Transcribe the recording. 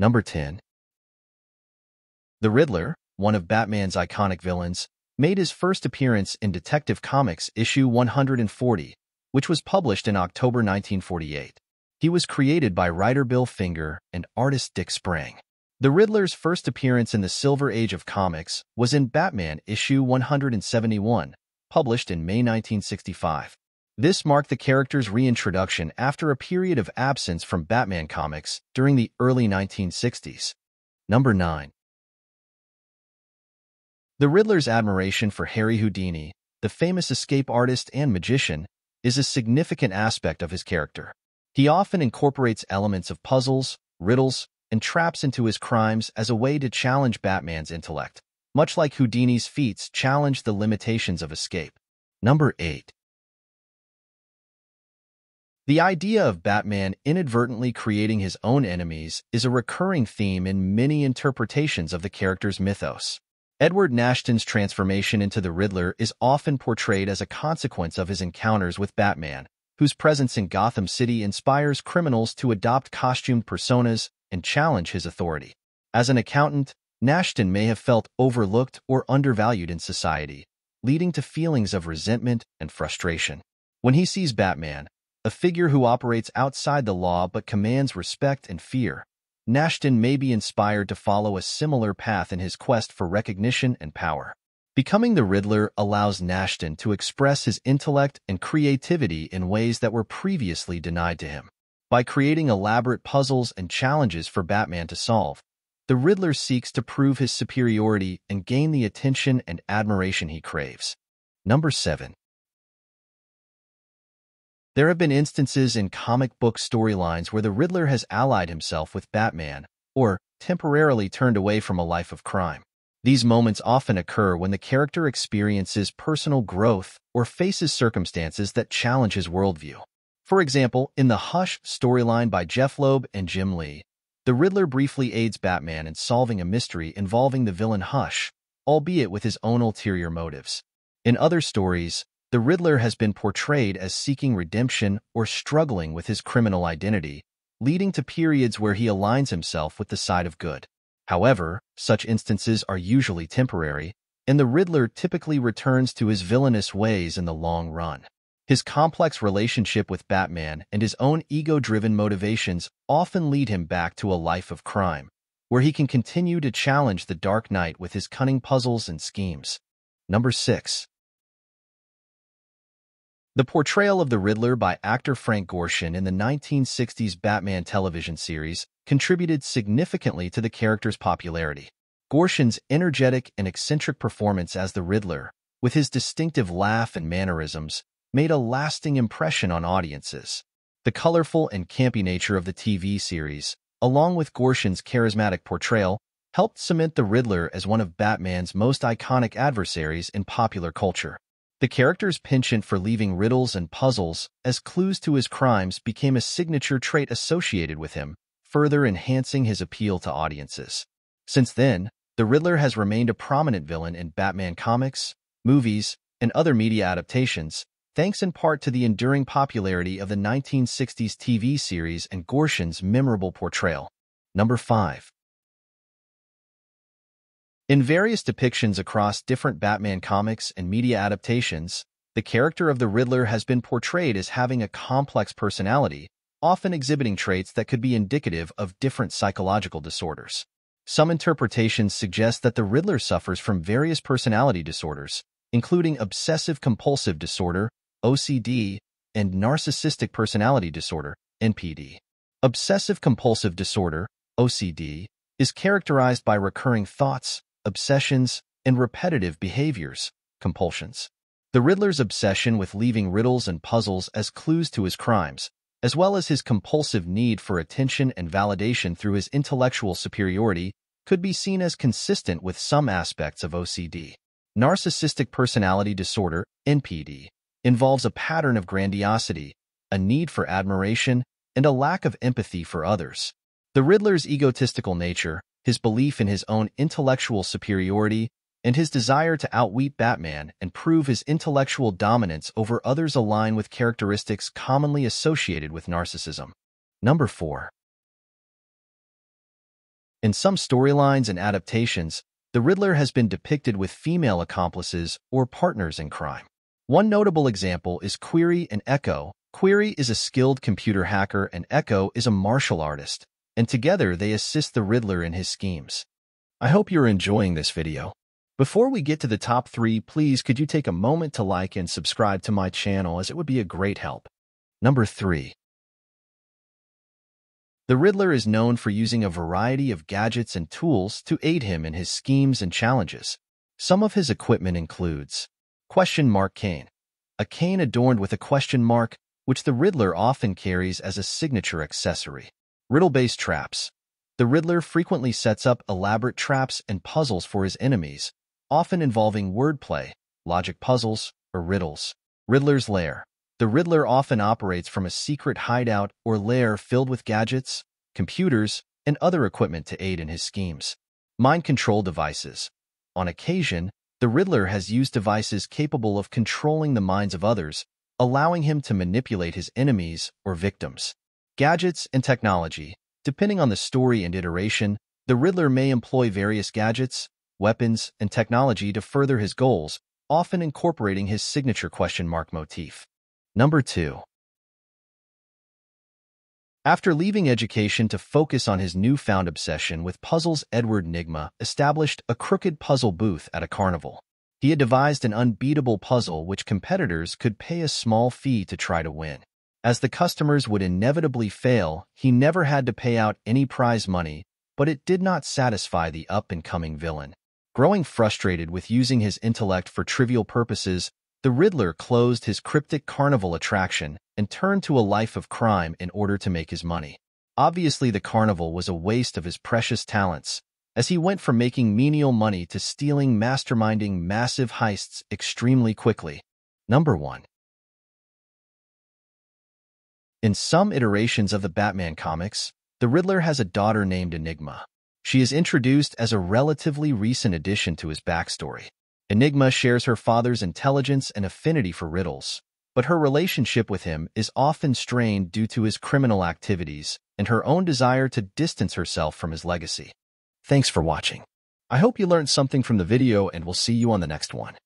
Number 10. The Riddler, one of Batman's iconic villains, made his first appearance in Detective Comics issue 140, which was published in October 1948. He was created by writer Bill Finger and artist Dick Sprang. The Riddler's first appearance in the Silver Age of comics was in Batman issue 171, published in May 1965. This marked the character's reintroduction after a period of absence from Batman comics during the early 1960s. Number 9. The Riddler's admiration for Harry Houdini, the famous escape artist and magician, is a significant aspect of his character. He often incorporates elements of puzzles, riddles, and traps into his crimes as a way to challenge Batman's intellect, much like Houdini's feats challenge the limitations of escape. Number 8. The idea of Batman inadvertently creating his own enemies is a recurring theme in many interpretations of the character's mythos. Edward Nashton's transformation into the Riddler is often portrayed as a consequence of his encounters with Batman, whose presence in Gotham City inspires criminals to adopt costumed personas and challenge his authority. As an accountant, Nashton may have felt overlooked or undervalued in society, leading to feelings of resentment and frustration. When he sees Batman, a figure who operates outside the law but commands respect and fear. Nashton may be inspired to follow a similar path in his quest for recognition and power. Becoming the Riddler allows Nashton to express his intellect and creativity in ways that were previously denied to him. By creating elaborate puzzles and challenges for Batman to solve, the Riddler seeks to prove his superiority and gain the attention and admiration he craves. Number 7. There have been instances in comic book storylines where the Riddler has allied himself with Batman or temporarily turned away from a life of crime. These moments often occur when the character experiences personal growth or faces circumstances that challenge his worldview. For example, in the Hush storyline by Jeph Loeb and Jim Lee, the Riddler briefly aids Batman in solving a mystery involving the villain Hush, albeit with his own ulterior motives. In other stories, the Riddler has been portrayed as seeking redemption or struggling with his criminal identity, leading to periods where he aligns himself with the side of good. However, such instances are usually temporary, and the Riddler typically returns to his villainous ways in the long run. His complex relationship with Batman and his own ego-driven motivations often lead him back to a life of crime, where he can continue to challenge the Dark Knight with his cunning puzzles and schemes. Number 6. The portrayal of the Riddler by actor Frank Gorshin in the 1960s Batman television series contributed significantly to the character's popularity. Gorshin's energetic and eccentric performance as the Riddler, with his distinctive laugh and mannerisms, made a lasting impression on audiences. The colorful and campy nature of the TV series, along with Gorshin's charismatic portrayal, helped cement the Riddler as one of Batman's most iconic adversaries in popular culture. The character's penchant for leaving riddles and puzzles as clues to his crimes became a signature trait associated with him, further enhancing his appeal to audiences. Since then, the Riddler has remained a prominent villain in Batman comics, movies, and other media adaptations, thanks in part to the enduring popularity of the 1960s TV series and Gorshin's memorable portrayal. Number 5. In various depictions across different Batman comics and media adaptations, the character of the Riddler has been portrayed as having a complex personality, often exhibiting traits that could be indicative of different psychological disorders. Some interpretations suggest that the Riddler suffers from various personality disorders, including obsessive-compulsive disorder, OCD, and narcissistic personality disorder, NPD. Obsessive-compulsive disorder, OCD, is characterized by recurring thoughts, obsessions, and repetitive behaviors, compulsions. The Riddler's obsession with leaving riddles and puzzles as clues to his crimes, as well as his compulsive need for attention and validation through his intellectual superiority, could be seen as consistent with some aspects of OCD. Narcissistic Personality Disorder, NPD, involves a pattern of grandiosity, a need for admiration, and a lack of empathy for others. The Riddler's egotistical nature, his belief in his own intellectual superiority, and his desire to outwit Batman and prove his intellectual dominance over others align with characteristics commonly associated with narcissism. Number 4. In some storylines and adaptations, the Riddler has been depicted with female accomplices or partners in crime. One notable example is Query and Echo. Query is a skilled computer hacker and Echo is a martial artist, and together they assist the Riddler in his schemes. I hope you're enjoying this video. Before we get to the top three, please could you take a moment to like and subscribe to my channel as it would be a great help. Number 3. The Riddler is known for using a variety of gadgets and tools to aid him in his schemes and challenges. Some of his equipment includes Question Mark Cane, a cane adorned with a question mark, which the Riddler often carries as a signature accessory. Riddle-based traps. The Riddler frequently sets up elaborate traps and puzzles for his enemies, often involving wordplay, logic puzzles, or riddles. Riddler's Lair. The Riddler often operates from a secret hideout or lair filled with gadgets, computers, and other equipment to aid in his schemes. Mind control devices. On occasion, the Riddler has used devices capable of controlling the minds of others, allowing him to manipulate his enemies or victims. Gadgets and technology. Depending on the story and iteration, the Riddler may employ various gadgets, weapons, and technology to further his goals, often incorporating his signature question mark motif. Number 2. After leaving education to focus on his newfound obsession with puzzles, Edward Nygma established a crooked puzzle booth at a carnival. He had devised an unbeatable puzzle which competitors could pay a small fee to try to win. As the customers would inevitably fail, he never had to pay out any prize money, but it did not satisfy the up-and-coming villain. Growing frustrated with using his intellect for trivial purposes, the Riddler closed his cryptic carnival attraction and turned to a life of crime in order to make his money. Obviously, the carnival was a waste of his precious talents, as he went from making menial money to stealing masterminding massive heists extremely quickly. Number 1. In some iterations of the Batman comics, the Riddler has a daughter named Enigma. She is introduced as a relatively recent addition to his backstory. Enigma shares her father's intelligence and affinity for riddles, but her relationship with him is often strained due to his criminal activities and her own desire to distance herself from his legacy. Thanks for watching. I hope you learned something from the video and we'll see you on the next one.